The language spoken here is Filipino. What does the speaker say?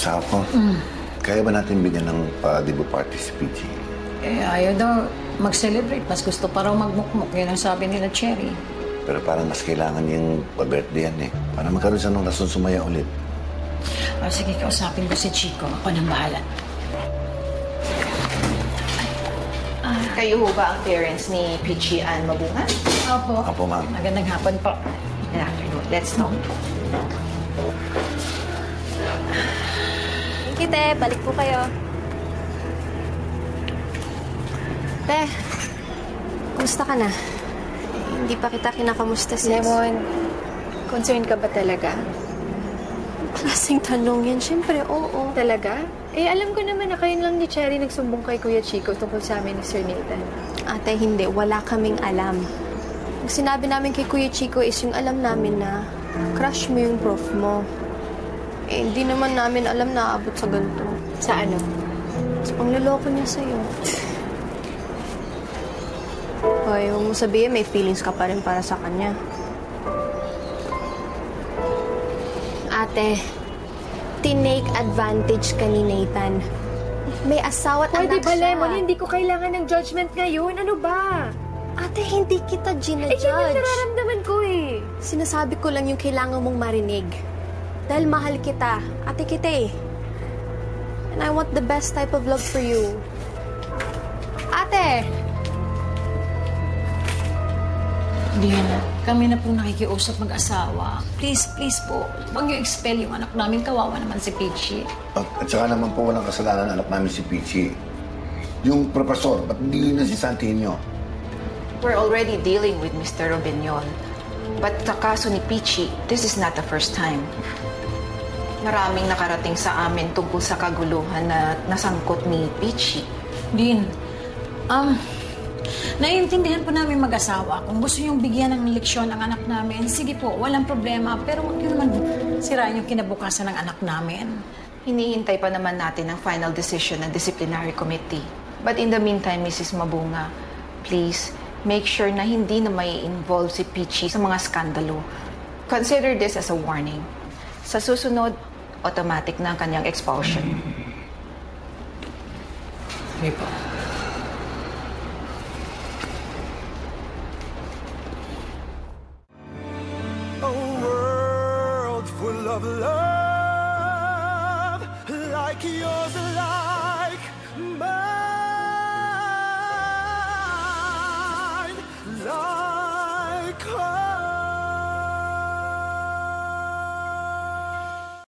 asawa ko. Kaya ba natin bigyan ng pa-debut party si Peachy? Eh, ayaw daw mag-celebrate. Mas gusto pa raw magmukmuk. Yan ang sabi nila, Cherry. Pero parang mas kailangan niyang pa-birthday yan eh. Para magkaroon siya ng rason sumaya ulit. O sige, kausapin ko si Chico. Ako nang bahala. Kayo ho ba ang parents ni Peachy Ann Mabungan? Opo. Opo, ma'am. Magandang hapon po. Good afternoon. Let's talk. Thank you, te. Balik po kayo. Te, kumusta ka na? Hindi pa kita kinakamusta, sis. Lemon, concerned ka ba talaga? Klaseng tanong yan. Siyempre, oo. Talaga? Eh, alam ko naman na kayo lang ni Cherry nagsumbong kay Kuya Chico tungkol sa amin ni Sir Nathan. Ate, hindi. Wala kaming alam. Ang sinabi namin kay Kuya Chico is yung alam namin na crush mo yung prof mo. Eh, hindi naman namin alam na aabot sa ganito. Sa ano? Sa pangloloko niya sa'yo. Hoy, huwag mo sabihin may feelings ka pa rin para sa kanya. Ate, tinake advantage ka ni Nathan. May asawa at Pwede anak ba, siya. Lemon? Hindi ko kailangan ng judgment ngayon. Ano ba? Ate, hindi kita Eh, yun yung ginajudge. nararamdaman ko eh. Sinasabi ko lang yung kailangan mong marinig. Dahil mahal kita. Ate kita eh. And I want the best type of love for you. Ate! Diana, kami na po nakikiusap mag-asawa. Please, please po, huwag niyo expel yung anak namin. Kawawa naman si Peachy. At, at saka naman po walang kasalanan anak namin si Peachy. Yung profesor, ba't hindi na si Santino? We're already dealing with Mr. Robinyon. But sa kaso ni Peachy, this is not the first time. Maraming nakarating sa amin tungkol sa kaguluhan na nasangkot ni Peachy. Din, um, naiintindihan po namin mag-asawa. Kung gusto niyong bigyan ng leksyon ang anak namin, sige po, walang problema. Pero huwag niyo naman sirain yung kinabukasan ng anak namin. Hinihintay pa naman natin ang final decision ng disciplinary committee. But in the meantime, Mrs. Mabunga, please make sure na hindi na may involve si Peachy sa mga skandalo. Consider this as a warning. Sa susunod, automatic na ang kanyang expulsion. Okay po. A world full of love, like yours, mine. call.